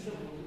Спасибо.